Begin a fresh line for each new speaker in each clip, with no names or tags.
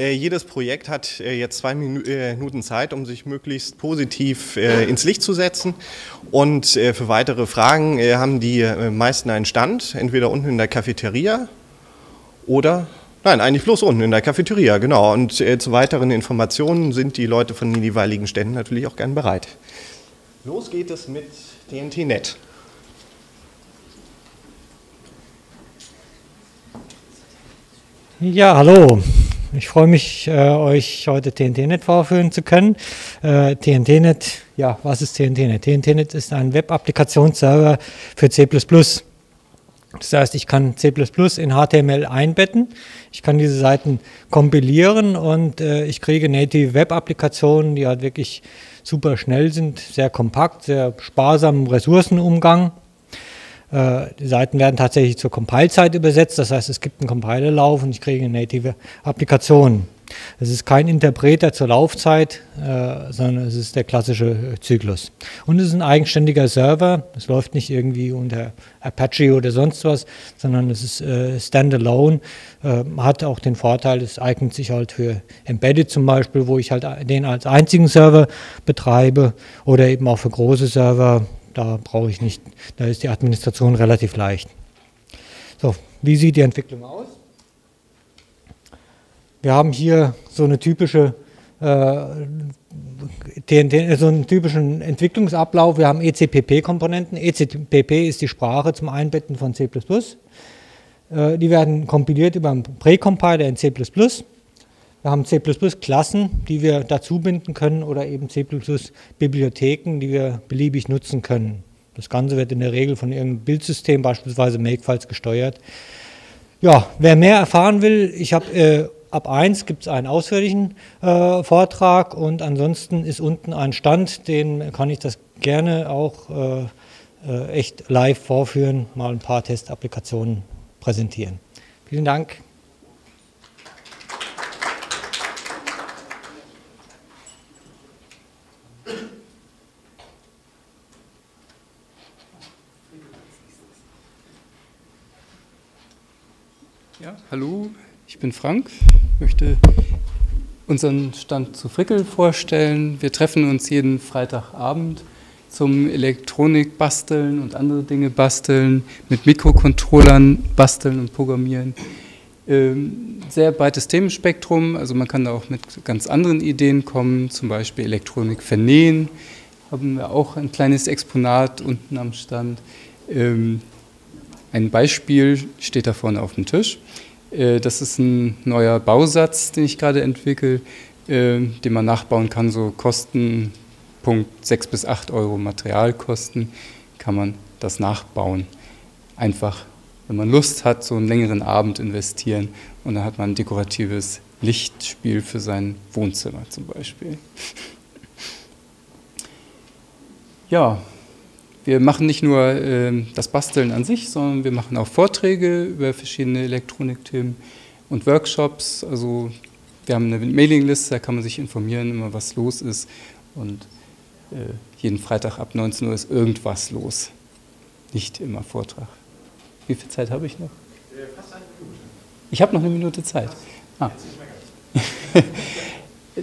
Äh, jedes Projekt hat äh, jetzt zwei äh, Minuten Zeit, um sich möglichst positiv ins Licht zu setzen. Und für weitere Fragen haben die meisten einen Stand, entweder unten in der Cafeteria oder, nein, eigentlich bloß unten in der Cafeteria, genau. Und zu weiteren Informationen sind die Leute von den jeweiligen Ständen natürlich auch gern bereit. Los geht es mit TNT-Net.
Ja, hallo. Ich freue mich, äh, euch heute TNT-Net vorführen zu können. Äh, TNT-Net, ja, was ist TNT-Net? TNT-Net ist ein Web-Applikationsserver für C++. Das heißt, ich kann C++ in HTML einbetten, ich kann diese Seiten kompilieren und äh, ich kriege native Web-Applikationen, die halt wirklich super schnell sind, sehr kompakt, sehr sparsam im Ressourcenumgang die Seiten werden tatsächlich zur Compile-Zeit übersetzt, das heißt, es gibt einen Compiler-Lauf und ich kriege eine native Applikation. Es ist kein Interpreter zur Laufzeit, äh, sondern es ist der klassische Zyklus. Und es ist ein eigenständiger Server. Es läuft nicht irgendwie unter Apache oder sonst was, sondern es ist äh, standalone. Äh, hat auch den Vorteil, es eignet sich halt für Embedded zum Beispiel, wo ich halt den als einzigen Server betreibe oder eben auch für große Server, da brauche ich nicht, da ist die Administration relativ leicht. So, wie sieht die Entwicklung aus? Wir haben hier so eine typische äh, so einen typischen Entwicklungsablauf. Wir haben ECPP-Komponenten. ECPP ist die Sprache zum Einbetten von C++. Äh, die werden kompiliert über einen Präcompiler in C++. Wir haben C++-Klassen, die wir dazu binden können oder eben C++-Bibliotheken, die wir beliebig nutzen können. Das Ganze wird in der Regel von irgendeinem Bildsystem, beispielsweise Makefiles, gesteuert. Ja, wer mehr erfahren will, ich habe äh, ab 1 gibt es einen ausführlichen äh, Vortrag und ansonsten ist unten ein Stand, den kann ich das gerne auch äh, äh echt live vorführen, mal ein paar Testapplikationen präsentieren. Vielen Dank.
Ja, hallo, ich bin Frank, möchte unseren Stand zu Frickel vorstellen. Wir treffen uns jeden Freitagabend zum Elektronik basteln und andere Dinge basteln, mit Mikrocontrollern basteln und programmieren. Ähm, sehr breites Themenspektrum, also man kann da auch mit ganz anderen Ideen kommen, zum Beispiel Elektronik vernähen, haben wir auch ein kleines Exponat unten am Stand. Ähm, ein Beispiel steht da vorne auf dem Tisch. Äh, das ist ein neuer Bausatz, den ich gerade entwickle, äh, den man nachbauen kann. So Kostenpunkt 6 bis 8 Euro Materialkosten kann man das nachbauen. Einfach, wenn man Lust hat, so einen längeren Abend investieren und dann hat man ein dekoratives Lichtspiel für sein Wohnzimmer zum Beispiel. Ja, wir machen nicht nur äh, das Basteln an sich, sondern wir machen auch Vorträge über verschiedene Elektronikthemen und Workshops. Also wir haben eine Mailingliste, da kann man sich informieren, immer was los ist. Und äh, jeden Freitag ab 19 Uhr ist irgendwas los. Nicht immer Vortrag. Wie viel Zeit habe ich noch? Fast eine Minute. Ich habe noch eine Minute Zeit. Ah.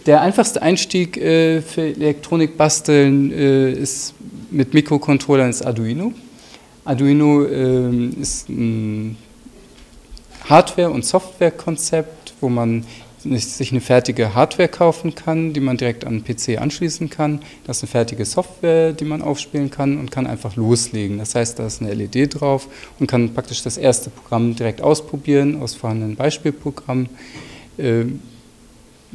Der einfachste Einstieg äh, für Elektronik basteln äh, ist mit Mikrocontrollern ist Arduino. Arduino äh, ist ein Hardware- und Softwarekonzept, wo man sich eine fertige Hardware kaufen kann, die man direkt an den PC anschließen kann. Das ist eine fertige Software, die man aufspielen kann und kann einfach loslegen. Das heißt, da ist eine LED drauf und kann praktisch das erste Programm direkt ausprobieren aus vorhandenen Beispielprogrammen.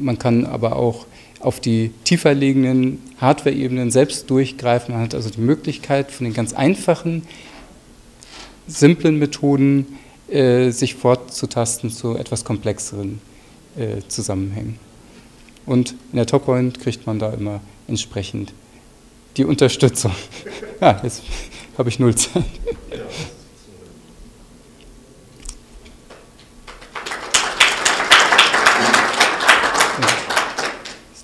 Man kann aber auch auf die tiefer liegenden Hardware-Ebenen selbst durchgreifen. Man hat also die Möglichkeit, von den ganz einfachen, simplen Methoden äh, sich fortzutasten zu etwas komplexeren äh, Zusammenhängen. Und in der Toppoint kriegt man da immer entsprechend die Unterstützung. ja, jetzt habe ich null Zeit.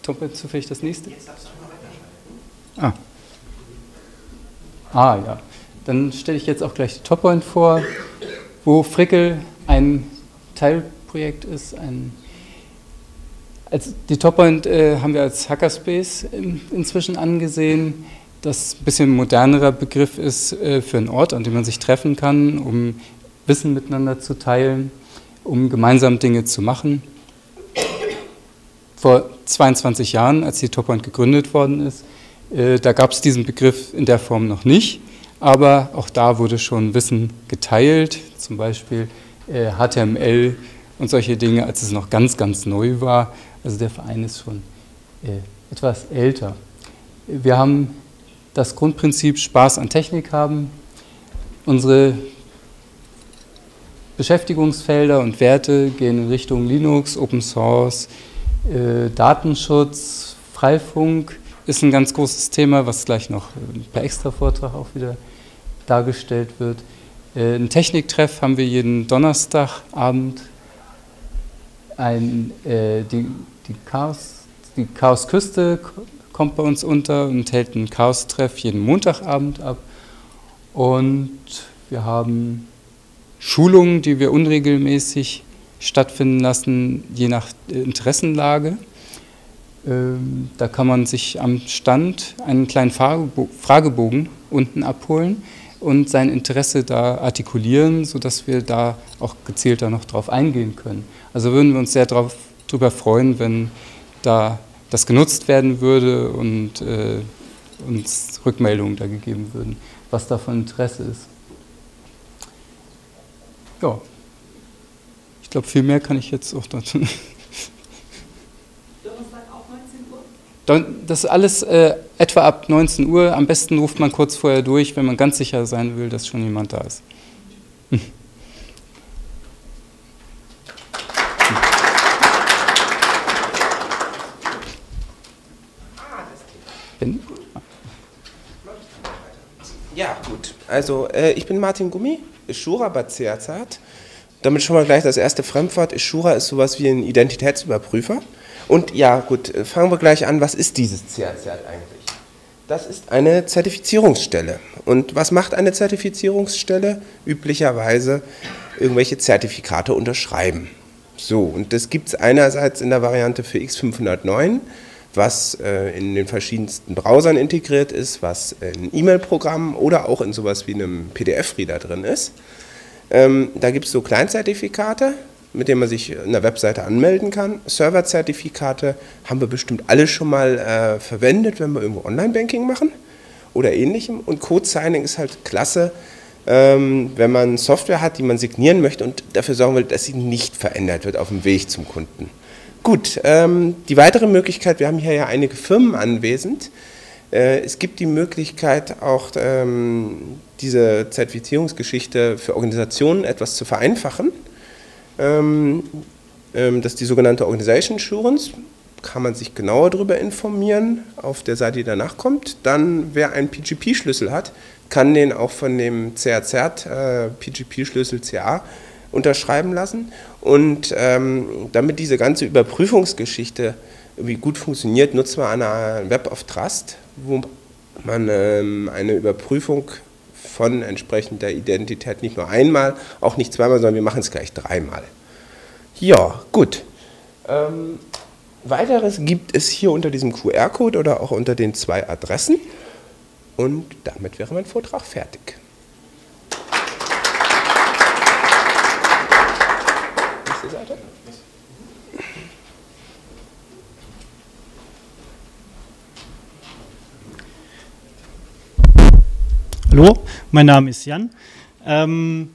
Kommt zufällig das nächste? Ah. Ah, ja. Dann stelle ich jetzt auch gleich die Toppoint vor, wo Frickel ein Teilprojekt ist, ein Als, die Toppoint äh, haben wir als Hackerspace in, inzwischen angesehen, das ein bisschen modernerer Begriff ist äh, für einen Ort, an dem man sich treffen kann, um Wissen miteinander zu teilen, um gemeinsam Dinge zu machen. Vor 22 Jahren, als die Toppoint gegründet worden ist, äh, da gab es diesen Begriff in der Form noch nicht, aber auch da wurde schon Wissen geteilt, zum Beispiel äh, HTML und solche Dinge, als es noch ganz, ganz neu war. Also der Verein ist schon äh, etwas älter. Wir haben das Grundprinzip Spaß an Technik haben. Unsere Beschäftigungsfelder und Werte gehen in Richtung Linux, Open Source, äh, Datenschutz, Freifunk ist ein ganz großes Thema, was gleich noch per Extra-Vortrag auch wieder dargestellt wird. Äh, ein Techniktreff haben wir jeden Donnerstagabend. Ein, äh, die, die Chaos, die Chaosküste kommt bei uns unter und hält einen Chaos-Treff jeden Montagabend ab. Und wir haben Schulungen, die wir unregelmäßig stattfinden lassen, je nach Interessenlage. Ähm, da kann man sich am Stand einen kleinen Fragebogen unten abholen und sein Interesse da artikulieren, sodass wir da auch gezielter noch drauf eingehen können. Also würden wir uns sehr darüber freuen, wenn da das genutzt werden würde und äh, uns Rückmeldungen da gegeben würden, was da von Interesse ist. Ja, ich glaube, viel mehr kann ich jetzt auch dazu nicht. Das ist alles äh, etwa ab 19 Uhr. Am besten ruft man kurz vorher durch, wenn man ganz sicher sein will, dass schon jemand da ist. Hm.
Ben? Ja, gut. Also, äh, ich bin Martin Gummi, Schura Baziazat. Damit schon mal gleich das erste Fremdwort. Schura ist sowas wie ein Identitätsüberprüfer. Und ja, gut, äh, fangen wir gleich an. Was ist dieses CAZ eigentlich? Das ist eine Zertifizierungsstelle. Und was macht eine Zertifizierungsstelle? Üblicherweise irgendwelche Zertifikate unterschreiben. So, und das gibt es einerseits in der Variante für X509, was äh, in den verschiedensten Browsern integriert ist, was in E-Mail-Programmen oder auch in sowas wie einem PDF-Reader drin ist. Ähm, da gibt es so Kleinzertifikate, mit denen man sich in der Webseite anmelden kann. Serverzertifikate haben wir bestimmt alle schon mal äh, verwendet, wenn wir irgendwo Online-Banking machen oder ähnlichem. Und Code-Signing ist halt klasse, ähm, wenn man Software hat, die man signieren möchte und dafür sorgen will, dass sie nicht verändert wird auf dem Weg zum Kunden. Gut, ähm, die weitere Möglichkeit, wir haben hier ja einige Firmen anwesend. Äh, es gibt die Möglichkeit, auch ähm, diese Zertifizierungsgeschichte für Organisationen etwas zu vereinfachen. Ähm, ähm, das ist die sogenannte Organization Insurance. Kann man sich genauer darüber informieren auf der Seite, die danach kommt. Dann, wer einen PGP-Schlüssel hat, kann den auch von dem CRZ, äh, PGP-Schlüssel CA, unterschreiben lassen. Und ähm, damit diese ganze Überprüfungsgeschichte irgendwie gut funktioniert, nutzt man eine Web of Trust, wo man ähm, eine Überprüfung von entsprechender Identität nicht nur einmal, auch nicht zweimal, sondern wir machen es gleich dreimal. Ja, gut. Ähm, weiteres gibt es hier unter diesem QR-Code oder auch unter den zwei Adressen. Und damit wäre mein Vortrag fertig. Nächste Seite.
Hallo, mein Name ist Jan. Ähm,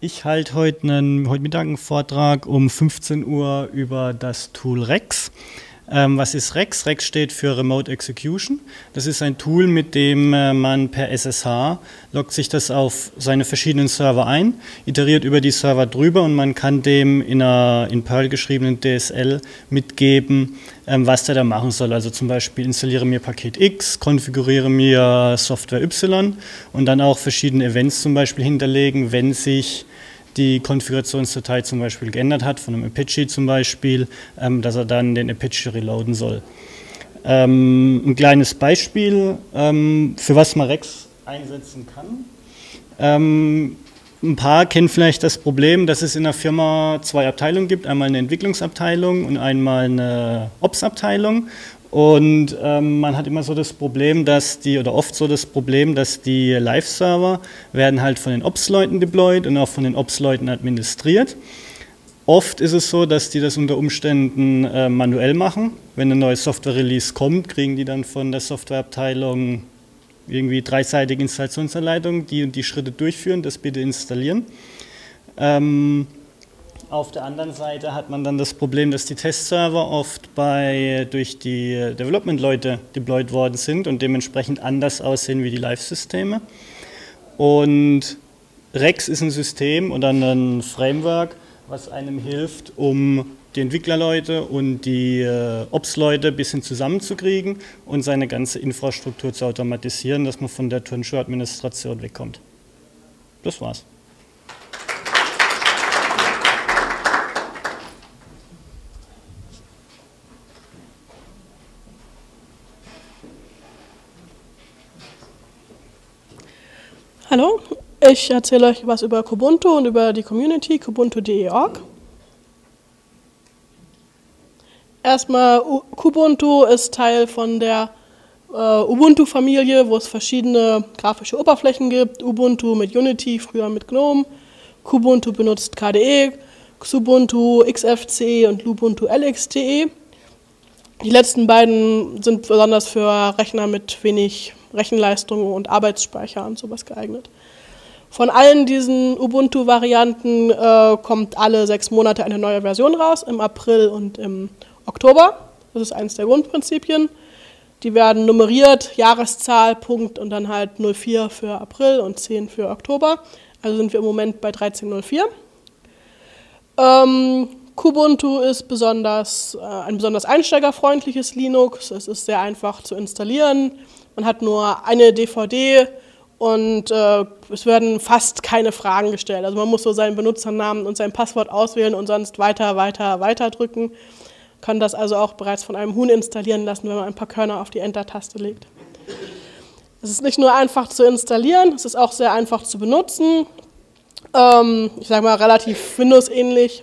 ich halte heute, einen, heute Mittag einen Vortrag um 15 Uhr über das Tool Rex. Ähm, was ist Rex? Rex steht für Remote Execution. Das ist ein Tool, mit dem äh, man per SSH loggt sich das auf seine verschiedenen Server ein, iteriert über die Server drüber und man kann dem in einer in Perl geschriebenen DSL mitgeben, ähm, was der da machen soll. Also zum Beispiel installiere mir Paket X, konfiguriere mir Software Y und dann auch verschiedene Events zum Beispiel hinterlegen, wenn sich die Konfigurationsdatei zum Beispiel geändert hat, von einem Apache zum Beispiel, ähm, dass er dann den Apache reloaden soll. Ähm, ein kleines Beispiel, ähm, für was man Rex einsetzen kann. Ähm, Ein paar kennen vielleicht das Problem, dass es in der Firma zwei Abteilungen gibt, einmal eine Entwicklungsabteilung und einmal eine Ops-Abteilung. Und ähm, man hat immer so das Problem, dass die, oder oft so das Problem, dass die Live-Server werden halt von den Ops-Leuten deployed und auch von den Ops-Leuten administriert. Oft ist es so, dass die das unter Umständen äh, manuell machen. Wenn eine neue Software-Release kommt, kriegen die dann von der Softwareabteilung irgendwie dreiseitige Installationsanleitung, die und die Schritte durchführen, das bitte installieren. Ähm, auf der anderen Seite hat man dann das Problem, dass die Testserver oft bei, durch die Development-Leute deployed worden sind und dementsprechend anders aussehen wie die Live-Systeme. Und Rex ist ein System oder ein Framework, was einem hilft, um die Entwicklerleute und die äh, Ops-Leute ein bisschen zusammenzukriegen und seine ganze Infrastruktur zu automatisieren, dass man von der Turnschuh-Administration wegkommt. Das war's.
Hallo, ich erzähle euch was über Kubuntu und über die Community kubuntu.de.org. Erstmal, Kubuntu ist Teil von der äh, Ubuntu-Familie, wo es verschiedene grafische Oberflächen gibt. Ubuntu mit Unity, früher mit GNOME. Kubuntu benutzt KDE, Xubuntu, XFCE und Lubuntu LXDE. Die letzten beiden sind besonders für Rechner mit wenig Rechenleistung und Arbeitsspeicher und sowas geeignet. Von allen diesen Ubuntu-Varianten äh, kommt alle sechs Monate eine neue Version raus, im April und im Oktober. Das ist eines der Grundprinzipien. Die werden nummeriert, Jahreszahl, Punkt und dann halt 04 für April und 10 für Oktober. Also sind wir im Moment bei 1304. Ähm, Kubuntu ist besonders, äh, ein besonders einsteigerfreundliches Linux. Es ist sehr einfach zu installieren. Man hat nur eine DVD und äh, es werden fast keine Fragen gestellt. Also man muss so seinen Benutzernamen und sein Passwort auswählen und sonst weiter, weiter, weiter drücken kann das also auch bereits von einem Huhn installieren lassen, wenn man ein paar Körner auf die Enter-Taste legt. Es ist nicht nur einfach zu installieren, es ist auch sehr einfach zu benutzen. Ähm, ich sage mal relativ Windows-ähnlich.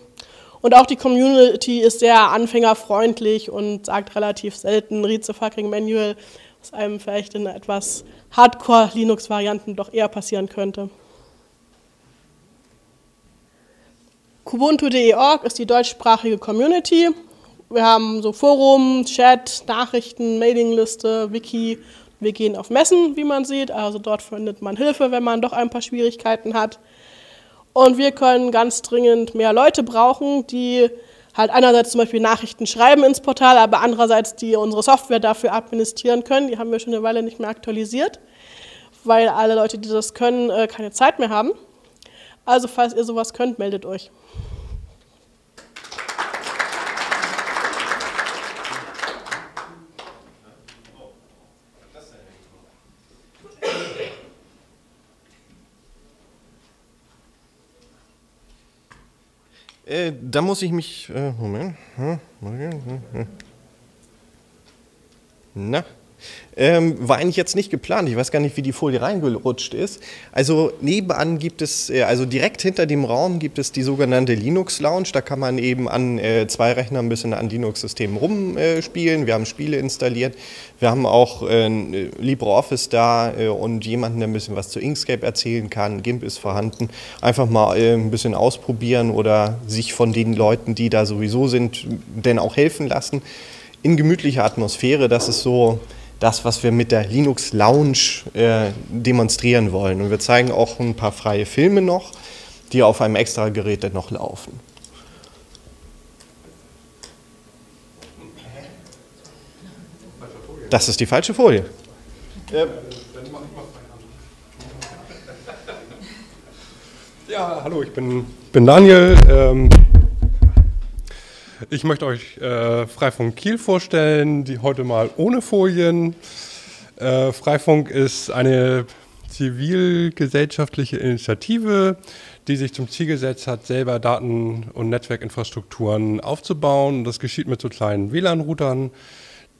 Und auch die Community ist sehr anfängerfreundlich und sagt relativ selten Read the fucking Manual, was einem vielleicht in etwas Hardcore-Linux-Varianten doch eher passieren könnte. Kubuntu.de.org ist die deutschsprachige Community. Wir haben so Forum, Chat, Nachrichten, Mailingliste, Wiki. Wir gehen auf Messen, wie man sieht. Also dort findet man Hilfe, wenn man doch ein paar Schwierigkeiten hat. Und wir können ganz dringend mehr Leute brauchen, die halt einerseits zum Beispiel Nachrichten schreiben ins Portal, aber andererseits die unsere Software dafür administrieren können. Die haben wir schon eine Weile nicht mehr aktualisiert, weil alle Leute, die das können, äh, keine Zeit mehr haben. Also falls ihr sowas könnt, meldet euch.
Äh, da muss ich mich. Äh, Moment. Na, ähm, war eigentlich jetzt nicht geplant. Ich weiß gar nicht, wie die Folie reingerutscht ist. Also nebenan gibt es, äh, also direkt hinter dem Raum gibt es die sogenannte Linux Lounge. Da kann man eben an äh, zwei Rechnern ein bisschen an Linux-Systemen rumspielen. Äh, Wir haben Spiele installiert. Wir haben auch äh, LibreOffice da äh, und jemanden, der ein bisschen was zu Inkscape erzählen kann. GIMP ist vorhanden. Einfach mal äh, ein bisschen ausprobieren oder sich von den Leuten, die da sowieso sind, denn auch helfen lassen. In gemütlicher Atmosphäre, das ist so das, was wir mit der Linux Lounge äh, demonstrieren wollen. Und wir zeigen auch ein paar freie Filme noch, die auf einem extra Gerät noch laufen. Das ist die falsche Folie.
Ja, hallo, ich bin, bin Daniel. Ähm, ich möchte euch äh, Freifunk Kiel vorstellen, die heute mal ohne Folien. Äh, Freifunk ist eine zivilgesellschaftliche Initiative, die sich zum Ziel gesetzt hat, selber Daten- und Netzwerkinfrastrukturen aufzubauen. Das geschieht mit so kleinen WLAN-Routern,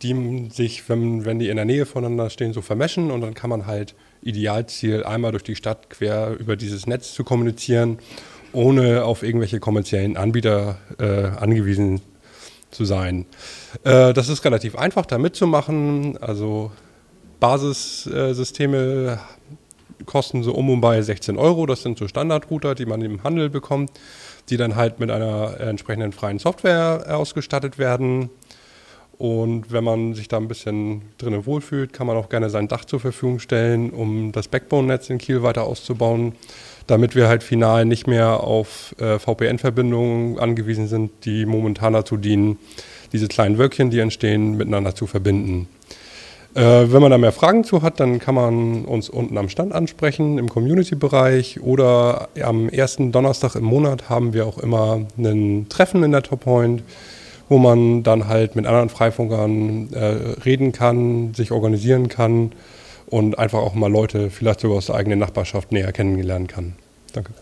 die sich, wenn, wenn die in der Nähe voneinander stehen, so vermeschen und dann kann man halt Idealziel, einmal durch die Stadt quer über dieses Netz zu kommunizieren, ohne auf irgendwelche kommerziellen Anbieter äh, angewiesen zu sein. Äh, das ist relativ einfach da mitzumachen. Also Basissysteme kosten so um und bei 16 Euro. Das sind so Standardrouter, die man im Handel bekommt, die dann halt mit einer entsprechenden freien Software ausgestattet werden. Und wenn man sich da ein bisschen drin wohlfühlt, kann man auch gerne sein Dach zur Verfügung stellen, um das Backbone-Netz in Kiel weiter auszubauen, damit wir halt final nicht mehr auf äh, VPN-Verbindungen angewiesen sind, die momentan dazu dienen, diese kleinen Wölkchen, die entstehen, miteinander zu verbinden. Äh, wenn man da mehr Fragen zu hat, dann kann man uns unten am Stand ansprechen im Community-Bereich oder am ersten Donnerstag im Monat haben wir auch immer ein Treffen in der Top Point, wo man dann halt mit anderen Freifunkern äh, reden kann, sich organisieren kann und einfach auch mal Leute vielleicht sogar aus der eigenen Nachbarschaft näher kennenlernen kann. Danke.